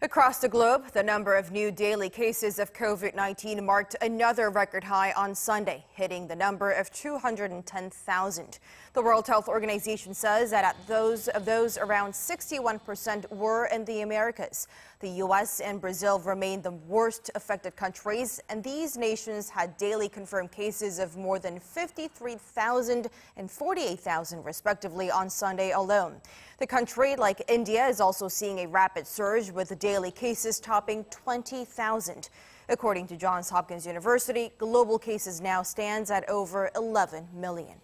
Across the globe, the number of new daily cases of COVID-19 marked another record high on Sunday, hitting the number of 210,000. The World Health Organization says that those of those around 61% were in the Americas. The U.S. and Brazil remain the worst affected countries, and these nations had daily confirmed cases of more than 53,000 and 48,000 respectively on Sunday alone. The country, like India, is also seeing a rapid surge with daily cases topping 20,000. According to Johns Hopkins University, global cases now stands at over 11 million.